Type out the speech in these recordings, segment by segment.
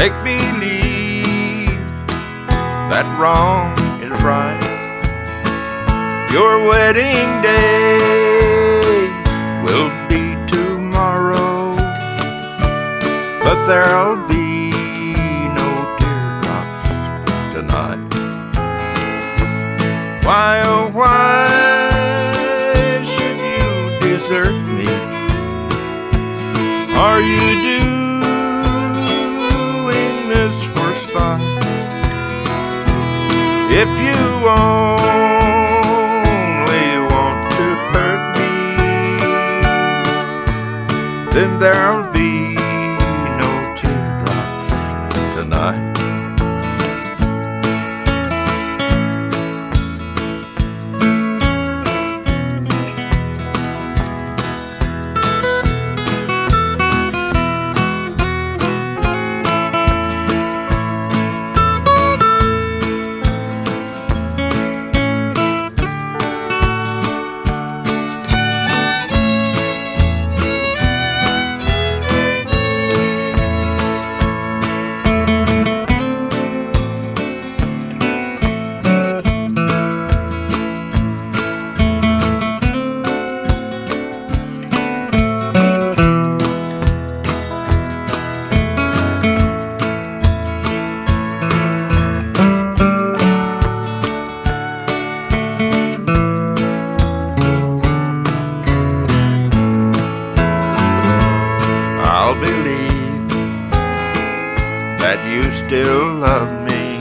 make believe that wrong is right. Your wedding day will be tomorrow, but there'll be no teardrops tonight. Why, oh, why should you desert me? Are you doing If you only want to hurt me, then there'll be no teardrops tonight. That you still love me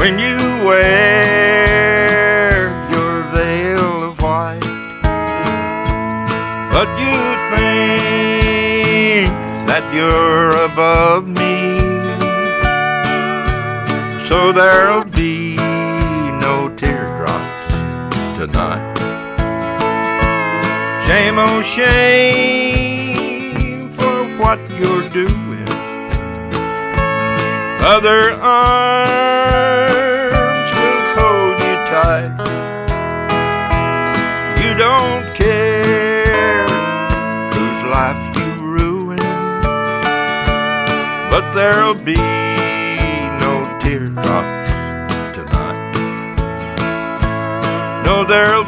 when you wear your veil of white. But you think that you're above me, so there'll be no teardrops tonight. Shame, oh shame for what you're doing. Other arms will hold you tight. You don't care whose life you ruin, but there'll be no teardrops tonight. No, there'll